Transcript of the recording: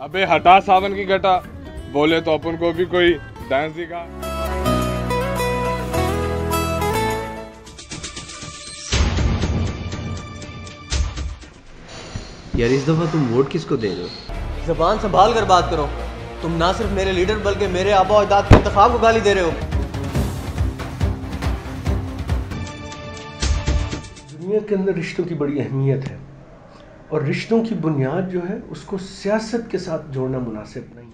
अबे हटा सावन की घटा। बोले तो अपन को भी कोई डांस दिखा यार इस दफ़ा तुम वोट किसको दे रहे हो? जबान संभाल कर बात करो। तुम ना सिर्फ़ मेरे लीडर बल्कि मेरे आबा अजदाद के इंतखाब को गाली दे रहे हो। दुनिया के अंदर रिश्तों की बड़ी अहमियत है। और रिश्तों की बुनियाद जो है उसको सियासत के साथ जोड़ना मुनासिब नहीं।